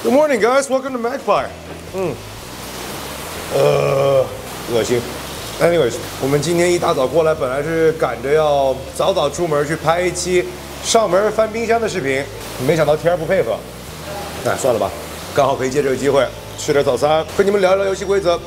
Good morning, guys. Welcome to Magpie. 嗯，呃，恶心。Anyways，我们今天一大早过来，本来是赶着要早早出门去拍一期上门翻冰箱的视频，没想到天儿不配合。哎，算了吧，刚好可以借这个机会吃点早餐，和你们聊一聊游戏规则。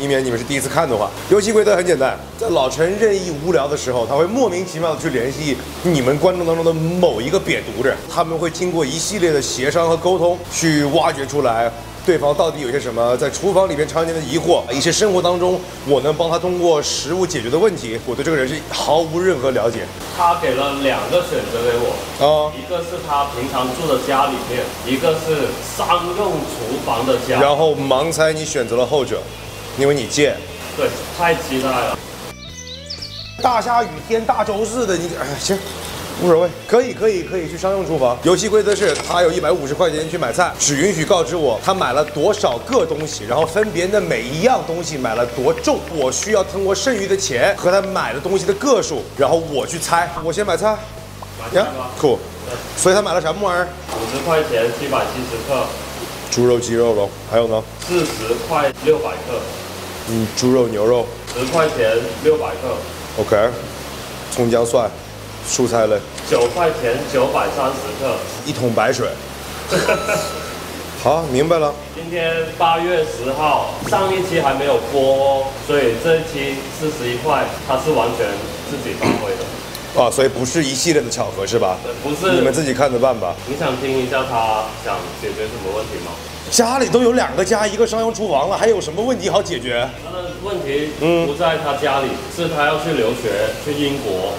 以免你们是第一次看的话，游戏规则很简单，在老陈任意无聊的时候，他会莫名其妙的去联系你们观众当中的某一个瘪犊子，他们会经过一系列的协商和沟通，去挖掘出来对方到底有些什么在厨房里面常见的疑惑，一些生活当中我能帮他通过食物解决的问题。我对这个人是毫无任何了解。他给了两个选择给我，啊，一个是他平常住的家里面，一个是商用厨房的家。然后盲猜你选择了后者，因为你贱。对，太期待了。大下雨天大周四的，你哎行，无所谓，可以可以可以去商用厨房。游戏规则是他有一百五十块钱去买菜，只允许告知我他买了多少个东西，然后分别的每一样东西买了多重，我需要通过剩余的钱和他买的东西的个数，然后我去猜。我先买菜，买酷。所以他买了什么玩意儿？五十块钱七百七十克，猪肉、鸡肉喽，还有呢？四十块六百克，嗯，猪肉、牛肉十块钱六百克，，OK。葱姜蒜，蔬菜类，九块钱九百三十克。一桶白水。好，明白了。今天八月十号，上一期还没有播哦，所以这一期四十一块，它是完全自己发挥的，啊，所以不是一系列的巧合是吧？对，不是你们自己看着办吧。你想听一下他想解决什么问题吗？家里都有两个家，一个商用厨房了，还有什么问题好解决？他的问题不在他家里，是他要去留学，去英国。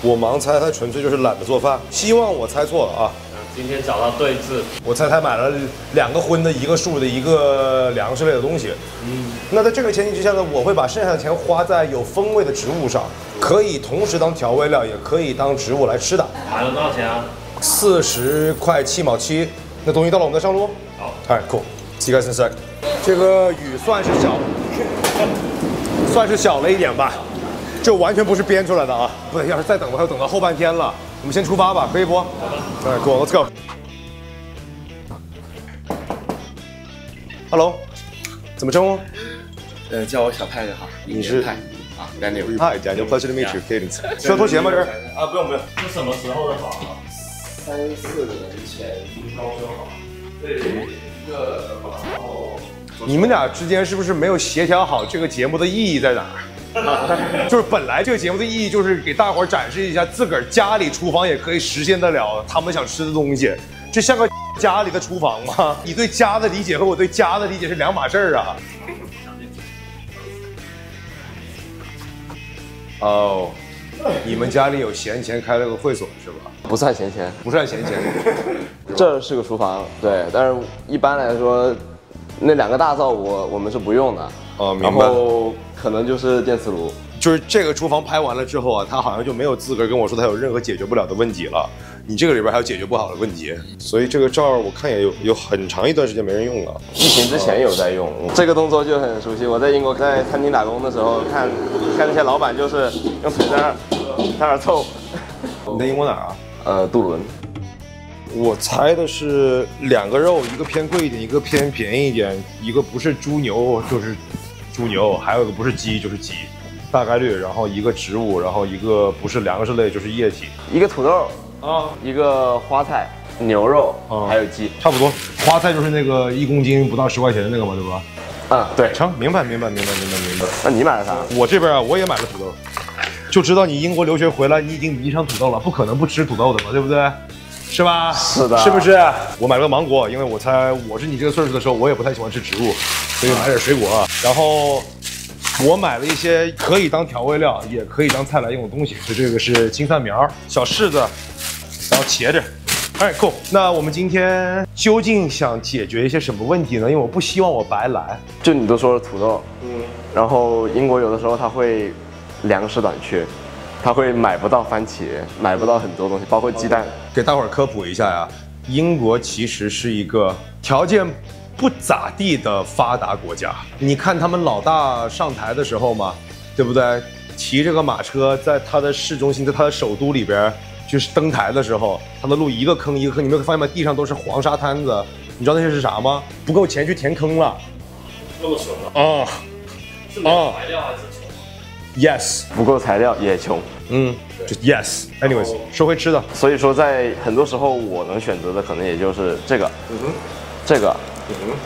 我盲猜他纯粹就是懒得做饭，希望我猜错了啊！今天找到对峙，我猜他买了两个荤的，一个素的，一个粮食类的东西。嗯，那在这个前提之下呢，我会把剩下的钱花在有风味的植物上，可以同时当调味料，也可以当植物来吃的。买了多少钱啊？四十块七毛七，那东西到了，我们再上路。好，哎，cool，膝盖伸伸。这个雨算是小，算是小了一点吧，这完全不是编出来的啊！不对，要是再等的话，要等到后半天了。我们先出发吧，可以不？哎，cool，let's go。Hello，怎么称呼？呃，叫我小派就好。你是派啊，Daniel。Hi, Daniel. Pleasure to meet you. Cadence. 需要拖鞋吗？这儿？啊，不用不用。是什么时候的房啊？三四年前装修好，这里一个，然后你们俩之间是不是没有协调好这个节目的意义在哪儿？就是本来这个节目的意义就是给大伙儿展示一下自个儿家里厨房也可以实现得了他们想吃的东西，这像个 家里的厨房吗？你对家的理解和我对家的理解是两码事儿啊。哦，你们家里有闲钱开了个会所是吧？不算闲钱，不算闲钱，这是个厨房，对，但是一般来说，那两个大灶我我们是不用的，然哦明白后可能就是电磁炉，就是这个厨房拍完了之后啊，他好像就没有资格跟我说他有任何解决不了的问题了。你这个里边还有解决不好的问题，所以这个罩我看也有有很长一段时间没人用了。疫情之前有在用，这个动作就很熟悉。我在英国在餐厅打工的时候，看看那些老板就是用腿在那儿在那儿凑，你在英国哪儿啊？呃，杜伦，我猜的是两个肉，一个偏贵一点，一个偏便宜一点，一个不是猪牛就是猪牛，还有一个不是鸡就是鸡，大概率。然后一个植物，然后一个不是粮食类就是液体一个土豆，啊，一个花菜，牛肉，哦还有鸡，差不多。花菜就是那个一公斤不到十块钱的那个嘛，对吧？嗯，对。成，明白明白明白明白明白。那你买了啥？我这边啊，我也买了土豆，就知道你英国留学回来，你已经迷上土豆了，不可能不吃土豆的嘛，对不对？是吧？是的是不是？我买了个芒果，因为我猜我是你这个岁数的时候，我也不太喜欢吃植物，所以买点水果。然后我买了一些可以当调味料，也可以当菜来用的东西，就这个是青蒜苗、小柿子，然后茄子。哎，cool。那我们今天究竟想解决一些什么问题呢？因为我不希望我白来。就你都说了土豆，嗯，然后英国有的时候它会粮食短缺，它会买不到番茄，买不到很多东西，包括鸡蛋。给大伙儿科普一下呀，英国其实是一个条件不咋地的发达国家。你看他们老大上台的时候嘛，对不对？骑着个马车，在他的市中心，在他的首都里边，就是登台的时候，他的路一个坑一个坑，你没有发现吗？地上都是黄沙滩子，你知道那些是啥吗？不够钱去填坑了。那么穷啊？啊、是没有材料还是穷？Yes，不够材料也穷。嗯，就 Yes。Anyways，说回吃的，所以说，在很多时候，我能选择的可能也就是这个，嗯这个，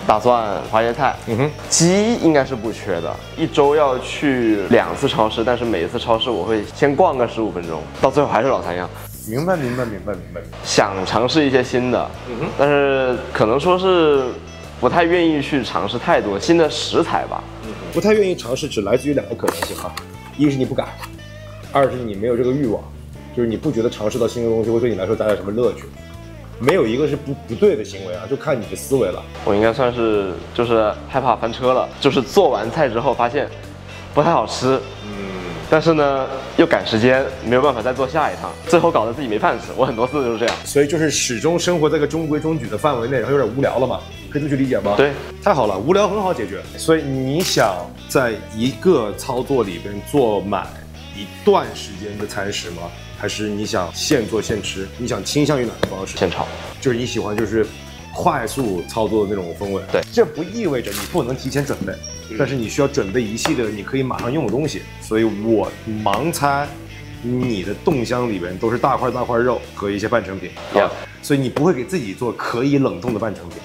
大蒜、花椰菜，嗯哼，鸡应该是不缺的。一周要去两次超市，但是每一次超市我会先逛个十五分钟，到最后还是老三样。明白明白明白明白。想尝试一些新的，嗯哼但是可能说是不太愿意去尝试太多新的食材吧。嗯不太愿意尝试，只来自于两个可能性啊，一是你不敢，二是你没有这个欲望，就是你不觉得尝试到新的东西会对你来说带来什么乐趣。没有一个是不不对的行为啊，就看你的思维了。我应该算是就是害怕翻车了，就是做完菜之后发现不太好吃，嗯，但是呢又赶时间，没有办法再做下一趟，最后搞得自己没饭吃。我很多次都是这样。所以就是始终生活在一个中规中矩的范围内，然后有点无聊了嘛，可以这么去理解吗？对，太好了，无聊很好解决。所以你想在一个操作里边做满一段时间的餐食吗？还是你想现做现吃？你想倾向于哪个方式？现炒，就是你喜欢就是快速操作的那种风味。对这不意味着你不能提前准备，但是你需要准备一系列你可以马上用的东西。所以我盲猜。你的冻箱里边都是大块大块肉和一些半成品 Yeah 所以你不会给自己做可以冷冻的半成品，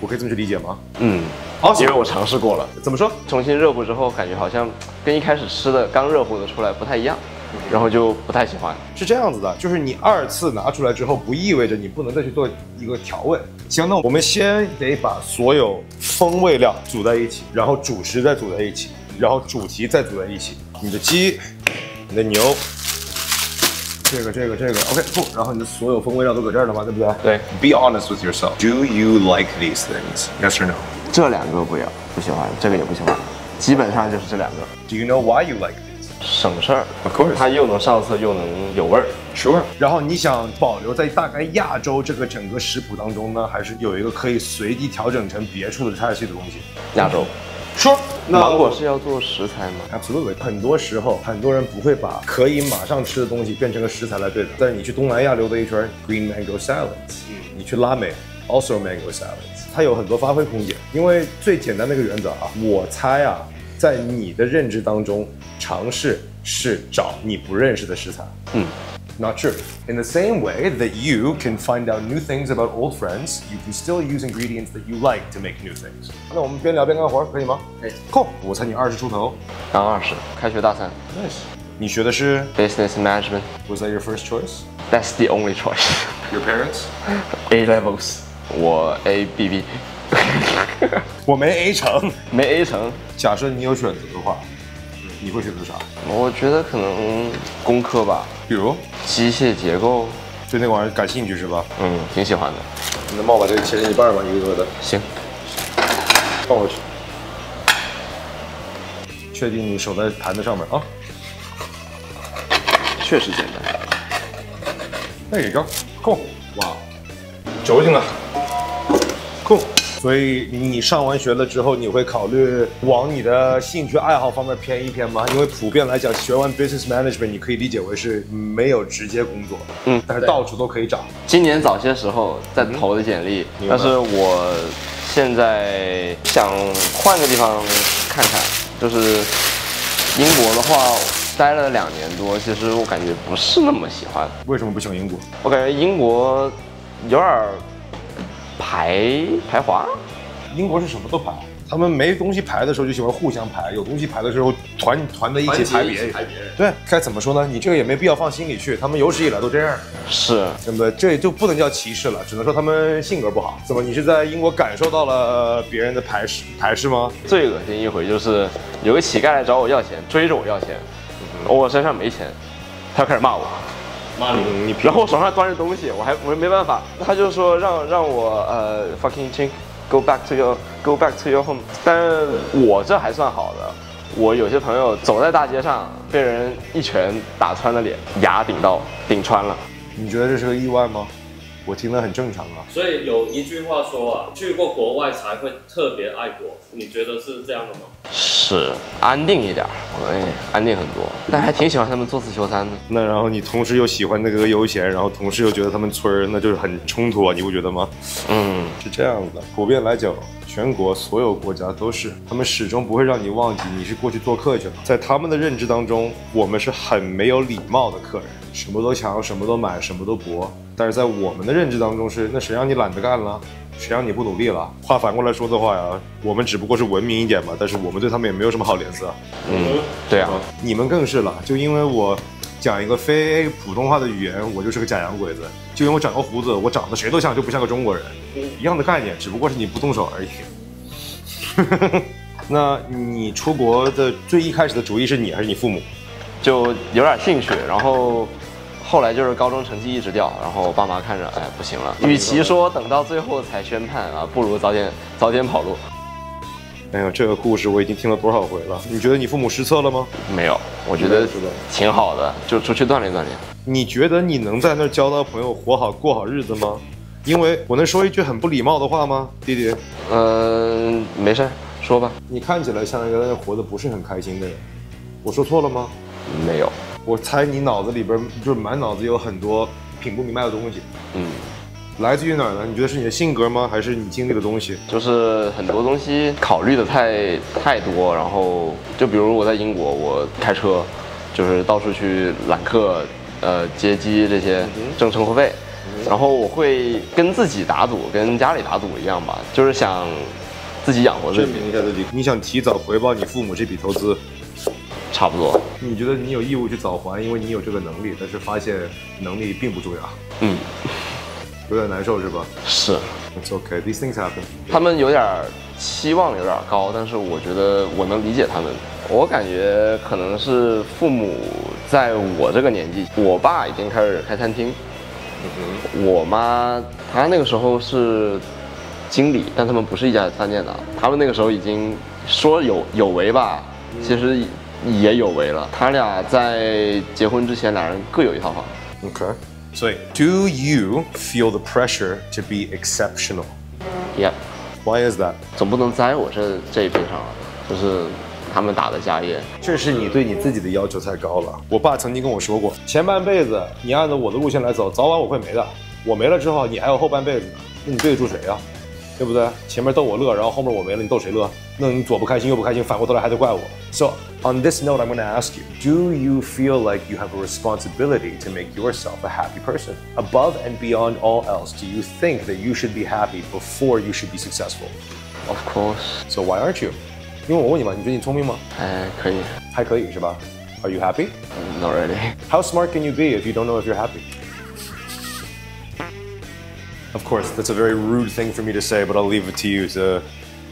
我可以这么去理解吗？嗯，好因为我尝试过了，怎么说？重新热乎之后，感觉好像跟一开始吃的刚热乎的出来不太一样，然后就不太喜欢。是这样子的，就是你二次拿出来之后，不意味着你不能再去做一个调味。行，那我们先得把所有风味料组在一起，然后主食再组在一起，然后主题再组在一起。你的鸡，你的牛，这个这个这个，OK 不，然后你的所有风味料都搁这儿了嘛，对不对？对，Be honest with yourself. Do you like these things? Yes or no? 这两个不要，不喜欢，这个也不喜欢，基本上就是这两个，Do you know why you like these? 省事儿。Of course. 它又能上色，又能有味儿。Sure。然后你想保留在大概亚洲这个整个食谱当中呢，还是有一个可以随地调整成别处的菜系的东西亚洲，？Sure。芒果是要做食材吗？Absolutely，很多时候很多人不会把可以马上吃的东西变成个食材来对待。但是你去东南亚溜达一圈，green mango salads，你去拉美，also mango salads，它有很多发挥空间。因为最简单的一个原则啊，我猜啊，在你的认知当中，尝试是找你不认识的食材。嗯。 Not true. In the same way that you can find out new things about old friends, you can still use ingredients that you like to make new things. 那我们边聊边干活，可以吗？可以。Cool。我猜你二十出头。刚二十，开学大三 Nice。你学的是 Business Management。 Was that your first choice? That's the only choice. Your parents? A levels，我 A B B， 我没 A 成。没 A 成。假设你有选择的话，你会选择啥？我觉得可能工科吧，比如机械结构，对那个玩意儿感兴趣是吧？嗯，挺喜欢的。你能帮我把这个切成一半吗？一个个的，行，放回去。确定你手在盘子上面啊？确实简单。那也行，够，哇，轴行啊，酷。所以你上完学了之后，你会考虑往你的兴趣爱好方面偏一偏吗？因为普遍来讲，学完 business management，你可以理解为是没有直接工作，嗯但是到处都可以找。今年早些时候在投的简历，但是我现在想换个地方看看，就是英国的话，待了两年多，其实我感觉不是那么喜欢。为什么不喜欢英国？我感觉英国有点儿排排华，英国是什么都排，他们没东西排的时候就喜欢互相排，有东西排的时候团团在一起排别人。对，该怎么说呢？你这个也没必要放心里去，他们有史以来都这样，是对不对？这就不能叫歧视了，只能说他们性格不好。怎么？你是在英国感受到了别人的排斥排斥吗？最恶心一回就是有个乞丐来找我要钱，追着我要钱，我身上没钱，他就开始骂我，骂你，嗯，你然后我手上端着东西，我还我没办法，他就说让让我呃 fucking chink go back to your go back to your home，但是我这还算好的，我有些朋友走在大街上被人一拳打穿了脸，牙顶到顶穿了，你觉得这是个意外吗？我听了很正常啊。所以有一句话说啊，去过国外才会特别爱国，你觉得是这样的吗？是是安定一点儿，哎，安定很多，但还挺喜欢他们做四休三的。那然后你同时又喜欢那个悠闲，然后同时又觉得他们村儿那就是很冲突啊，你不觉得吗？嗯，是这样的，普遍来讲，全国所有国家都是，他们始终不会让你忘记你是过去做客去了。在他们的认知当中，我们是很没有礼貌的客人，什么都抢，什么都买，什么都博。但是在我们的认知当中是，那谁让你懒得干了？谁让你不努力了？话反过来说的话呀，我们只不过是文明一点嘛，但是我们对他们也没有什么好脸色。嗯，对啊，你们更是了，就因为我讲一个非普通话的语言，我就是个假洋鬼子；就因为我长个胡子，我长得谁都像，就不像个中国人，一样的概念，只不过是你不动手而已。那你出国的最一开始的主意是你还是你父母？就有点兴趣，然后后来就是高中成绩一直掉，然后我爸妈看着，哎，不行了，与其说等到最后才宣判啊，不如早点早点跑路。哎呀，这个故事我已经听了多少回了？你觉得你父母失策了吗？没有，我觉得挺好的，就出去锻炼锻炼。你觉得你能在那儿交到朋友，活好过好日子吗？因为我能说一句很不礼貌的话吗，弟弟？嗯、没事，说吧。你看起来像一个活得不是很开心的人，我说错了吗？没有，我猜你脑子里边就是满脑子有很多品不明白的东西，嗯，来自于哪儿呢？你觉得是你的性格吗？还是你经历的东西？就是很多东西考虑的太太多，然后就比如我在英国，我开车就是到处去揽客、呃接机这些挣生活费，然后我会跟自己打赌，跟家里打赌一样吧，就是想自己养活自己。证，明一下自己，你想提早回报你父母这笔投资，差不多。你觉得你有义务去早还，因为你有这个能力，但是发现能力并不重要，嗯，有点难受是吧？是，？It's okay, these things happen. 他们有点期望有点高，但是我觉得我能理解他们。我感觉可能是父母在我这个年纪，我爸已经开始开餐厅，嗯我妈她那个时候是经理，但他们不是一家饭店的，他们那个时候已经说有有为吧，其实也有为了。他俩在结婚之前，俩人各有一套房。Okay. 所以，Do you feel the pressure to be exceptional? Yeah，Why is that? 总不能栽我这这一片上了，就是他们打的家业。这是你对你自己的要求太高了。我爸曾经跟我说过，前半辈子你按照我的路线来走，早晚我会没的。我没了之后，你还有后半辈子呢，那你对得住谁呀、对不对？前面逗我乐，然后后面我没了，你逗谁乐？那你左不开心右不开心，反过头来还得怪我。So on this note, I'm going to ask you: Do you feel like you have a responsibility to make yourself a happy person above and beyond all else? Do you think that you should be happy before you should be successful? Of course， So why aren't you? 因为我问你嘛，你觉得你聪明吗？哎，可以还可以是吧？Are you happy? ，Not really。 How smart can you be if you don't know if you're happy? Of course, that's a very rude thing for me to say, but I'll leave it to you to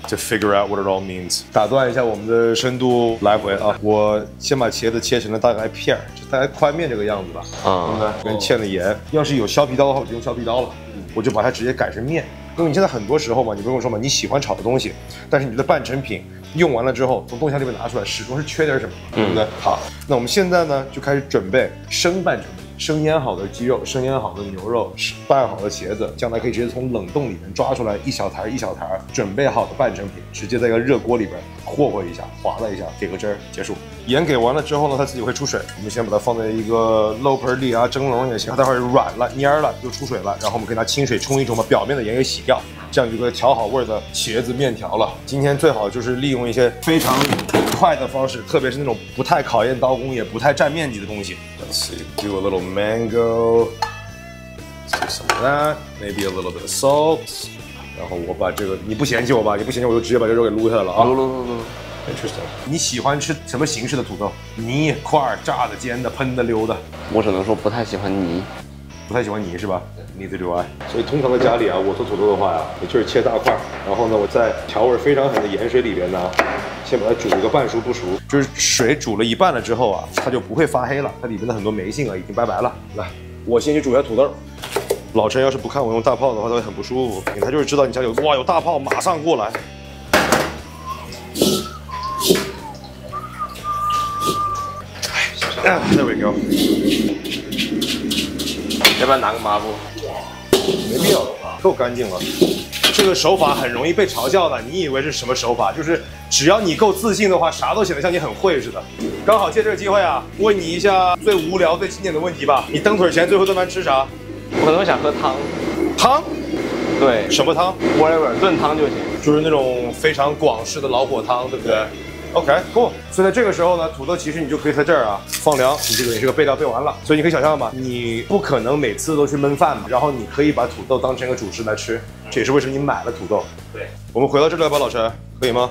to figure out what it all means. 打断一下我们的深度来回啊，我先把茄子切成了大概片儿，就大概宽面这个样子吧，啊对不对？跟芡了盐，要是有削皮刀的话，我就用削皮刀了，我就把它直接改成面。因为你现在很多时候嘛，你不是跟我说嘛，你喜欢炒的东西，但是你的半成品用完了之后，从冻箱里面拿出来，始终是缺点什么，对不对？好，那我们现在呢就开始准备生半成品。生腌好的鸡肉，生腌好的牛肉，拌好的茄子，将来可以直接从冷冻里面抓出来一小台一小台，准备好的半成品，直接在一个热锅里边霍霍一下，划拉一下，给个汁儿，结束。盐给完了之后呢，它自己会出水，我们先把它放在一个漏盆里啊，蒸笼也行，待会儿软了、蔫了就出水了，然后我们可以拿清水冲一冲，把表面的盐给洗掉，这样就可以调好味的茄子面条了。今天最好就是利用一些非常快的方式，特别是那种不太考验刀工也不太占面积的东西。Let's see, do a little mango, let's do some of that, maybe a little bit of salt. 然后我把这个，你不嫌弃我吧？你不嫌弃我就直接把这肉给撸下来了啊。撸撸撸撸，Interesting。你喜欢吃什么形式的土豆？泥、块儿、炸的、煎的、喷的、溜的？我只能说不太喜欢泥。不太喜欢泥是吧？Neither do I。所以通常在家里啊，我做土豆的话呀、也就是切大块儿，然后呢，我在调味非常狠的盐水里边呢，先把它煮一个半熟不熟，就是水煮了一半了之后啊，它就不会发黑了，它里面的很多酶性啊已经拜拜了。来，我先去煮一下土豆。老陈要是不看我用大炮的话，他会很不舒服，他就是知道你家有哇有大炮，马上过来。啊，There we go。要不然拿个抹布？没必要啊，够干净了。这个手法很容易被嘲笑的。你以为是什么手法？就是只要你够自信的话，啥都显得像你很会似的。刚好借这个机会啊，问你一下最无聊、最经典的问题吧。你蹬腿前最后顿饭吃啥？我可能想喝汤，汤？对什么汤？，whatever，炖汤就行。就是那种非常广式的老火汤，对不对？OK，cool。所以在这个时候呢，土豆其实你就可以在这儿啊放凉，你这个也是个备料备完了。所以你可以想象吧，你不可能每次都去焖饭嘛，然后你可以把土豆当成一个主食来吃，这也是为什么你买了土豆。对，我们回到这里来吧，老陈，可以吗？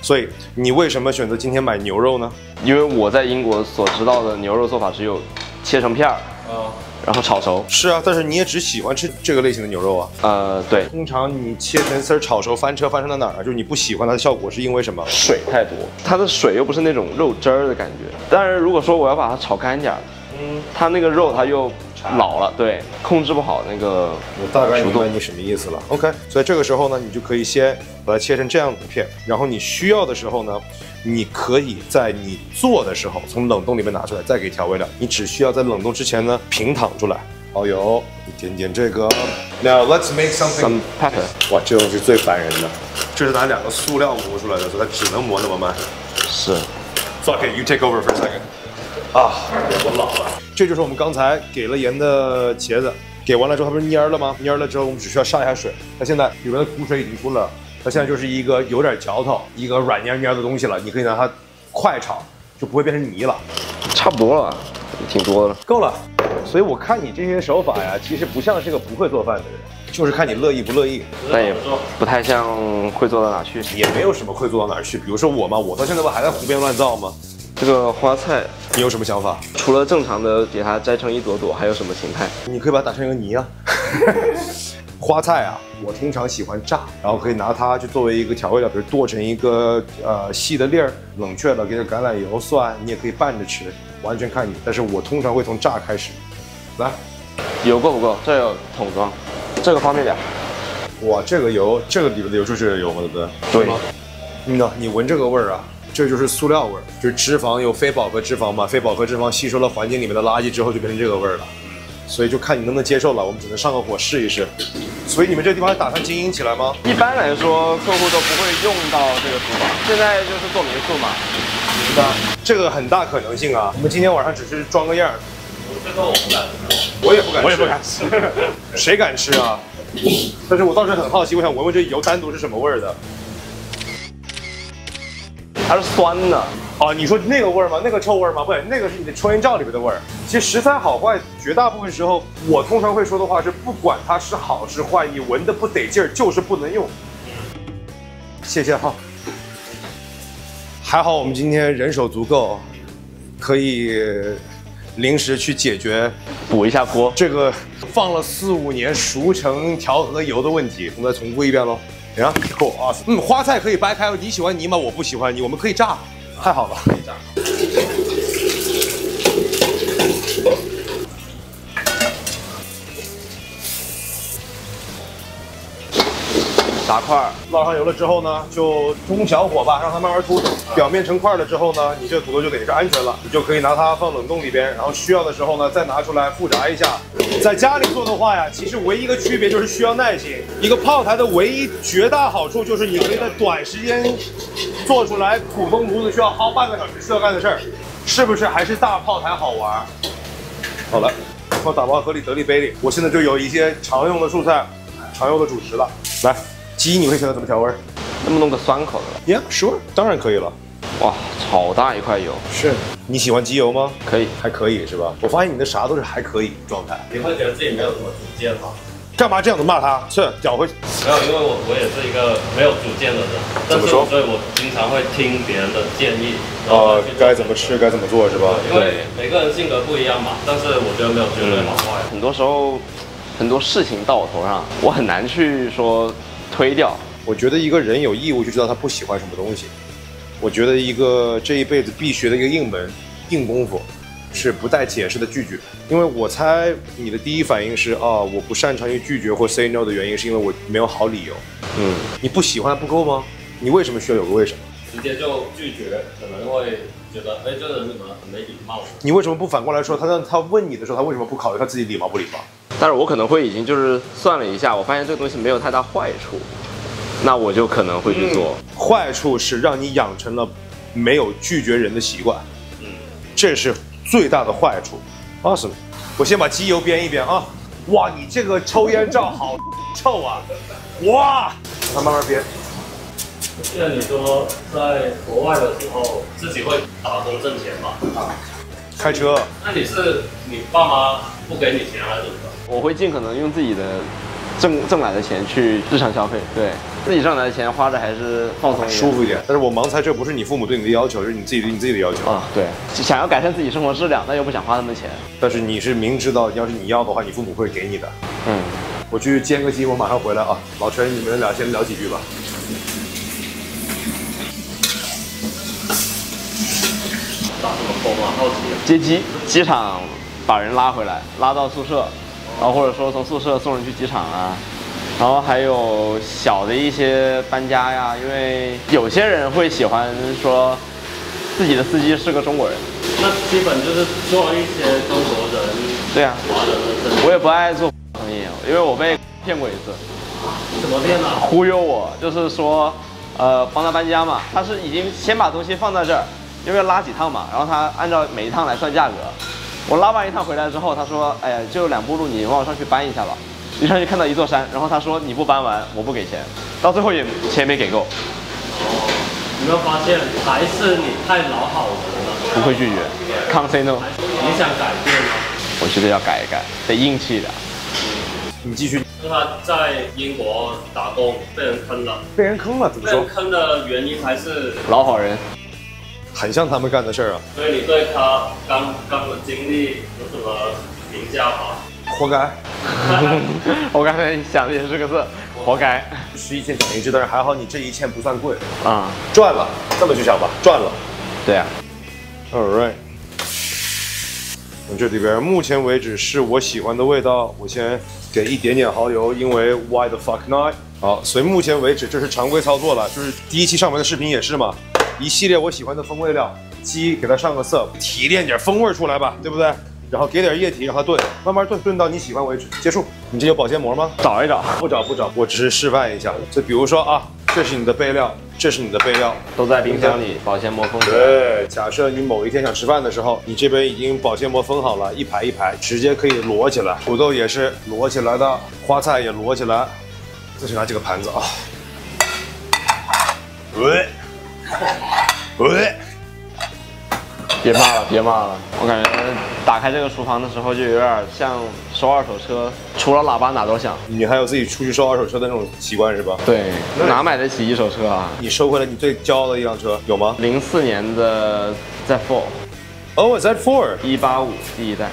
所以你为什么选择今天买牛肉呢？因为我在英国所知道的牛肉做法只有切成片儿，呃，然后炒熟。是啊，但是你也只喜欢吃这个类型的牛肉啊。呃，对，通常你切成丝儿炒熟翻车翻车到哪儿啊？就是你不喜欢它的效果是因为什么？水太多，它的水又不是那种肉汁儿的感觉。但是，如果说我要把它炒干点儿，嗯，它那个肉它又老了，对，控制不好那个。我大概明白你什么意思了。OK，所以这个时候呢，你就可以先把它切成这样的片，然后你需要的时候呢，你可以在你做的时候从冷冻里面拿出来，再给调味料。你只需要在冷冻之前呢平躺出来。蚝油，一点点这个。Now let's make something. Some pepper 哇，这种是最烦人的，这是拿两个塑料磨出来的，所以它只能磨那么慢。是 Fuck it, you take over for a second. 啊，我老了。这就是我们刚才给了盐的茄子，给完了之后它不是蔫了吗？蔫了之后我们只需要上一下水。它现在里面的苦水已经出了，它现在就是一个有点嚼头、一个软蔫蔫的东西了。你可以拿它快炒，就不会变成泥了。差不多了，挺多的了。够了。所以我看你这些手法呀，其实不像是个不会做饭的人，就是看你乐意不乐意。但也不太像会做到哪去。也没有什么会做到哪去。比如说我嘛，我到现在不还在胡编乱造吗？这个花菜你有什么想法？除了正常的给它摘成一朵朵，还有什么形态？你可以把它打成一个泥啊。花菜啊，我通常喜欢炸，然后可以拿它去作为一个调味料，比如剁成一个呃细的粒儿，冷却了，给点橄榄油、蒜，你也可以拌着吃，完全看你。但是我通常会从炸开始。来，油够不够？这有桶装，这个方便点。哇，这个油，这个里面的油就是这个油吗？对不对？对吗？嗯呐，你闻这个味儿啊，这就是塑料味儿，就是脂肪有非饱和脂肪嘛，非饱和脂肪吸收了环境里面的垃圾之后就变成这个味儿了。所以就看你能不能接受了，我们只能上个火试一试。所以你们这个地方打算经营起来吗？一般来说，客户都不会用到这个厨房。现在就是做民宿嘛，是吧？这个很大可能性啊。我们今天晚上只是装个样儿，这个我不敢吃，我也不敢吃，我也不敢吃。谁敢吃啊？但是我倒是很好奇，我想闻闻这油单独是什么味儿的。它是酸的。哦，你说那个味儿吗？那个臭味儿吗？不，那个是你的抽烟罩里面的味儿。其实食材好坏，绝大部分时候，我通常会说的话是，不管它是好是坏，你闻的不得劲儿，就是不能用。谢谢哈。还好我们今天人手足够，可以临时去解决补一下锅。这个放了四五年熟成调和油的问题，我们再重复一遍喽。行，cool awesome。嗯，花菜可以掰开，你喜欢泥吗？我不喜欢泥，我们可以炸，太好了。可以炸。炸块儿，烙上油了之后呢，就中小火吧，让它慢慢突，表面成块了之后呢，你这土豆就等于是安全了，你就可以拿它放冷冻里边，然后需要的时候呢，再拿出来复炸一下。在家里做的话呀，其实唯一一个区别就是需要耐心。一个炮台的唯一绝大好处就是你可以在短时间做出来普通炉子需要耗半个小时需要干的事儿，是不是还是大炮台好玩？好了，放打包盒里得力杯里，我现在就有一些常用的素菜，常用的主食了。来，鸡你会选择怎么调味能不弄个酸口的？？Yeah, sure，当然可以了。哇，好大一块油，是你喜欢鸡油吗？可以。还可以是吧？我发现你的啥都是还可以状态。你会觉得自己没有什么主见吗？干嘛这样子骂他？是屌回去。没有，因为我我也是一个没有主见的人，怎么说所以我经常会听别人的建议，呃该怎么吃该怎么做是吧？因为每个人性格不一样嘛，但是我觉得没有绝对好坏。很多时候，很多事情到我头上，我很难去说推掉。我觉得一个人有义务去知道他不喜欢什么东西。我觉得一个这一辈子必学的一个硬门、硬功夫，是不带解释的拒绝。因为我猜你的第一反应是啊，我不擅长于拒绝或 say no 的原因是因为我没有好理由。嗯，你不喜欢不够吗？你为什么需要有个为什么？直接就拒绝，可能会觉得，哎，这个人怎么很没礼貌？你为什么不反过来说他让他问你的时候，他为什么不考虑他自己礼貌不礼貌？但是我可能会已经就是算了一下，我发现这个东西没有太大坏处，那我就可能会去做。坏处是让你养成了没有拒绝人的习惯，嗯，这是最大的坏处。Awesome，我先把机油煸一煸啊。哇，你这个抽烟罩好臭啊！哇，让它慢慢煸。记得你说在国外的时候自己会打工挣钱嘛？啊，开车。那你是你爸妈不给你钱还是怎么的？我会尽可能用自己的挣挣来的钱去日常消费，对自己挣来的钱花着还是放松一点，舒服一点。但是我盲猜这不是你父母对你的要求，是你自己对你自己的要求。啊。对，想要改善自己生活质量，但又不想花那么钱。但是你是明知道，要是你要的话，你父母会给你的。嗯，我去煎个鸡，我马上回来啊。老陈，你们俩先聊几句吧。打什么工啊？好奇啊。接机，机场把人拉回来，拉到宿舍，然后或者说从宿舍送人去机场啊，然后还有小的一些搬家呀，因为有些人会喜欢说自己的司机是个中国人，那基本就是做一些中国人、对啊。我也不爱做生意，因为我被骗过一次，怎么骗呢？忽悠我，就是说，呃，帮他搬家嘛，他是已经先把东西放在这儿，因为要拉几趟嘛，然后他按照每一趟来算价格。我拉完一趟回来之后，他说，哎呀，就两步路，你往上去搬一下吧。一上去看到一座山，然后他说你不搬完我不给钱，到最后也钱没给够，哦有没有发现还是你太老好人了？不会拒绝，can't say no。你想改变吗？我觉得要改一改，得硬气的。你继续。那他在英国打工被人坑了，被人坑了，怎么说被人？坑的原因还是，老好人，很像他们干的事儿啊，所以你对他刚刚的经历有什么评价吗？活该。我刚才想的也是这个字，活该是一欠长一智，但是还好你这一欠不算贵，啊、赚了。这么去想吧，赚了。对啊，All right，我这里边目前为止是我喜欢的味道，我先给一点点蚝油，因为 Why the fuck not？好，所以目前为止这是常规操作了，就是第一期上面的视频也是嘛，一系列我喜欢的风味料，鸡给它上个色，提炼点风味出来吧，对不对？然后给点液体让它炖，慢慢炖，炖到你喜欢为止，结束。你这有保鲜膜吗？找一找，不找不找，我只是示范一下。就比如说啊，这是你的备料，这是你的备料，都在冰箱里，保鲜膜封起来。对，假设你某一天想吃饭的时候，你这边已经保鲜膜封好了，一排一排，直接可以摞起来。土豆也是摞起来的，花菜也摞起来。再去拿这个盘子啊，喂，喂，别骂了，别骂了，我感觉打开这个厨房的时候就有点像收二手车，除了喇叭哪都响。你还有自己出去收二手车的那种习惯是吧？对，哪买得起一手车啊？你收回来你最骄傲的一辆车有吗零四年的 Z4？Oh, is that four? 一八五第一代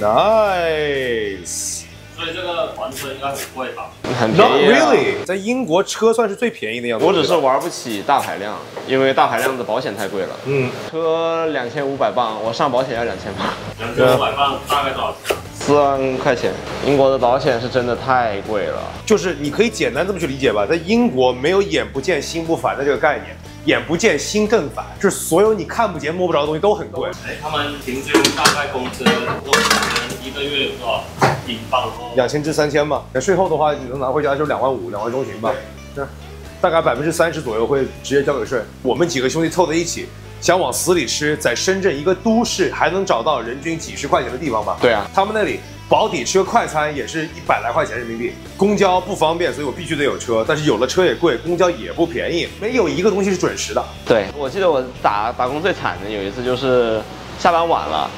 ，Nice. 所以这个房车应该很贵吧？很便宜、啊。really. 在英国车算是最便宜的样子。我只是玩不起大排量，因为大排量的保险太贵了。嗯，车两千五百磅，我上保险要两千磅，两千五百磅大概多少钱？四万块钱。英国的保险是真的太贵了。就是你可以简单这么去理解吧，在英国没有眼不见心不烦的这个概念，眼不见心更烦，就是所有你看不见摸不着的东西都很贵。哎，他们平均大概工资，如果一个月有多少英镑？两千至三千吧，那税后的话，你能拿回家就是两万五，两万中旬吧。是，大概百分之三十左右会直接交给税。我们几个兄弟凑在一起，想往死里吃，在深圳一个都市还能找到人均几十块钱的地方吧？对啊他们那里保底吃个快餐也是一百来块钱人民币。公交不方便，所以我必须得有车，但是有了车也贵，公交也不便宜，没有一个东西是准时的。对，我记得我打打工最惨的有一次就是下班晚了，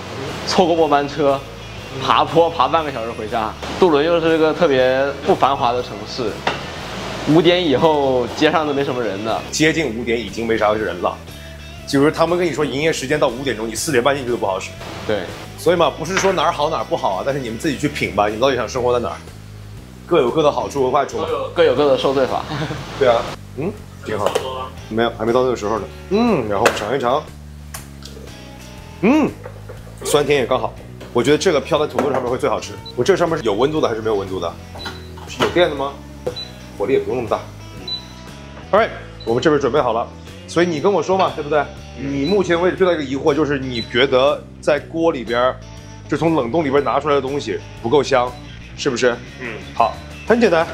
错过末班车，爬坡爬半个小时回家。杜伦又是个特别不繁华的城市，五点以后街上都没什么人的。接近五点已经没啥人了，就是他们跟你说营业时间到五点钟，你四点半进去都不好使。对，所以嘛，不是说哪儿好哪儿不好啊，但是你们自己去品吧，你们到底想生活在哪儿，各有各的好处和坏处嘛都。有各有各的受罪法。对啊，嗯，挺好。没有，还没到那个时候呢。嗯，然后尝一尝，嗯，酸甜也刚好。我觉得这个飘在土豆上面会最好吃。我这上面是有温度的还是没有温度的？是有电的吗？火力也不用那么大。All right，我们这边准备好了，所以你跟我说嘛，对不对？你目前为止最大一个疑惑就是你觉得在锅里边儿，就从冷冻里边拿出来的东西不够香，是不是？嗯，好，很简单。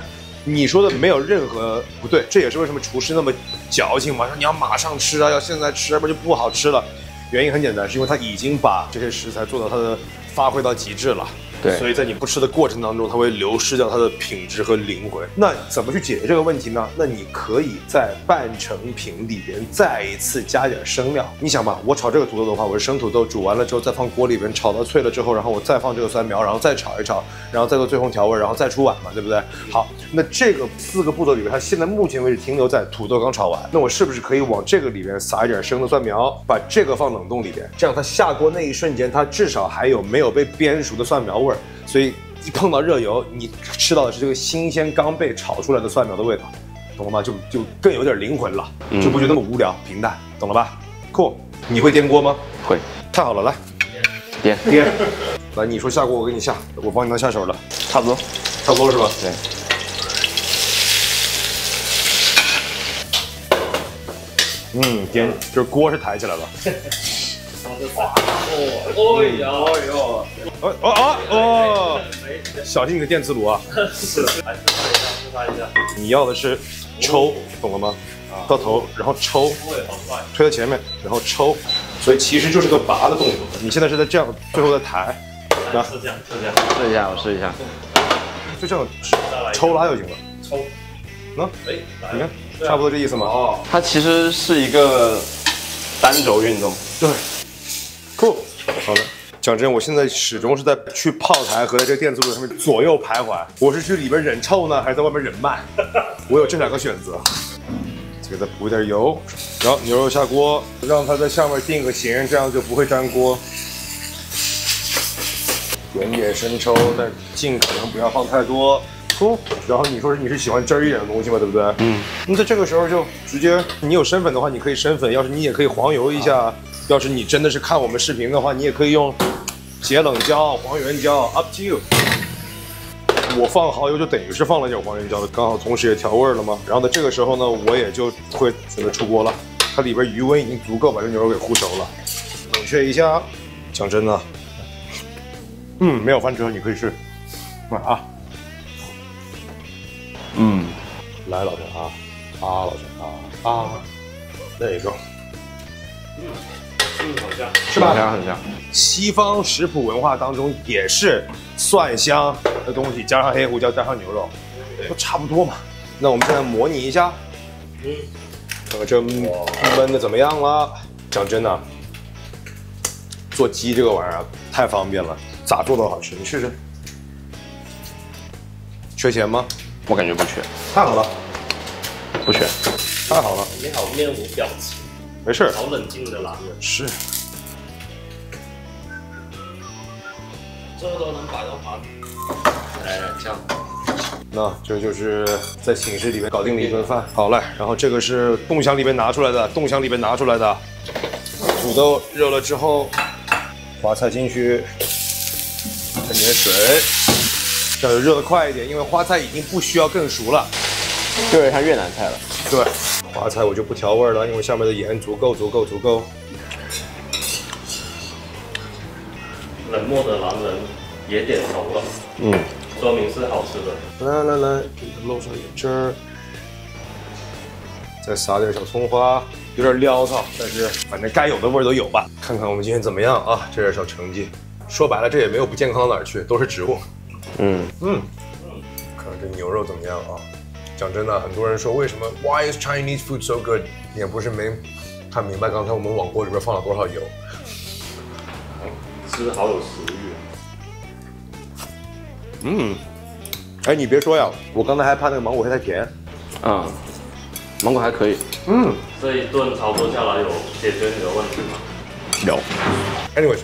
你说的没有任何不对，这也是为什么厨师那么矫情嘛，说你要马上吃啊，要现在吃，要不然就不好吃了。原因很简单，是因为他已经把这些食材做到它的发挥到极致了。对所以在你不吃的过程当中，它会流失掉它的品质和灵魂。那怎么去解决这个问题呢？那你可以在半成品里边再一次加点生料。你想吧，我炒这个土豆的话，我是生土豆，煮完了之后再放锅里边炒到脆了之后，然后我再放这个蒜苗，然后再炒一炒，然后再做最后调味，然后再出碗嘛，对不对？好，那这个四个步骤里边，它现在目前为止停留在土豆刚炒完，那我是不是可以往这个里边撒一点生的蒜苗，把这个放冷冻里边，这样它下锅那一瞬间，它至少还有没有被煸熟的蒜苗味儿，所以一碰到热油，你吃到的是这个新鲜刚被炒出来的蒜苗的味道，懂了吗？就就更有点灵魂了，就不觉得那么无聊平淡，懂了吧？酷，你会颠锅吗？会太好了，来颠颠，来你说下锅我给你下，我帮你拿下手了，差不多。差不多是吧？对，嗯，颠，就是锅是抬起来了。哦哦呦，哦哦哦哦，小心你的电磁炉啊！是，你要的是抽，懂了吗？到头，然后抽，推到前面，然后抽，所以其实就是个拔的动作。你现在是在这样，最后再抬，来，是这样，是这样，试一下，我试一下。就这样，抽拉就行了。抽，喏，哎，你看，差不多这意思嘛。哦，它其实是一个单轴运动。对，酷，好了。讲真，我现在始终是在去炮台和在这个电磁炉上面左右徘徊。我是去里边忍臭呢，还是在外面忍慢？我有这两个选择。给它补点油，然后牛肉下锅，让它在下面定个型，这样就不会粘锅。点点生抽，但尽可能不要放太多。哦，然后你说你是喜欢汁儿一点的东西嘛，对不对？嗯。那在这个时候就直接，你有生粉的话，你可以生粉；要是你也可以黄油一下；要是你真的是看我们视频的话，你也可以用解冷椒、黄原椒，up to you。我放蚝油就等于是放了点黄原椒的，刚好同时也调味了嘛。然后呢，这个时候呢，我也就会准备出锅了。它里边余温已经足够把这牛肉给烀熟了，冷却一下。讲真的，嗯，没有翻车，你可以试。来啊，嗯，来老陈啊，啊老陈啊啊，那个嗯，好像，是吧很像很像。西方食谱文化当中也是蒜香的东西，加上黑胡椒，加上牛肉，都差不多嘛。那我们现在模拟一下，嗯，看看这焖的怎么样了。讲真的，做鸡这个玩意儿太方便了，咋做都好吃。你试试。缺钱吗？我感觉不缺，太好了，不缺。太好了，你好面无表情，没事儿。好冷静的男人，是，这都能摆到盘，来，这样，那这就是在寝室里面搞定了一顿饭。好嘞，然后这个是冻箱里面拿出来的，冻箱里面拿出来的土豆热了之后，花菜进去，喷点水，这样就热的快一点，因为花菜已经不需要更熟了。就有点像越南菜了。对，花菜我就不调味了，因为下面的盐足够足够足够。冷漠的男人也点头了，嗯，说明是好吃的。来来来，给它露上点汁儿，再撒点小葱花，有点潦草，但是反正该有的味儿都有吧。看看我们今天怎么样啊？这点小成绩，说白了这也没有不健康到哪儿去，都是植物。嗯，嗯，看看这牛肉怎么样啊？讲真的，很多人说为什么 Why is Chinese food so good？也不是没看明白刚才我们往锅里边放了多少油。吃好有食欲。嗯，哎，你别说呀，我刚才还怕那个芒果会太甜。啊、芒果还可以。嗯，这一顿操作下来有解决你的问题吗？有。Anyways，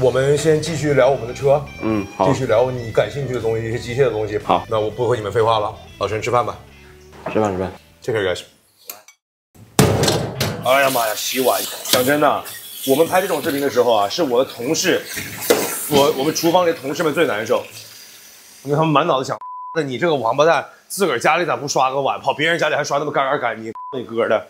我们先继续聊我们的车，嗯，好继，续聊你感兴趣的东西，一些机械的东西。好那我不和你们废话了，老陈吃饭吧。吃饭吃饭。Take care, guys。哎呀妈呀，洗碗！讲真的，我们拍这种视频的时候啊，是我的同事，我我们厨房里的同事们最难受，因为他们满脑子想，那你这个王八蛋，自个儿家里咋不刷个碗，跑别人家里还刷那么干干干净，那哥的。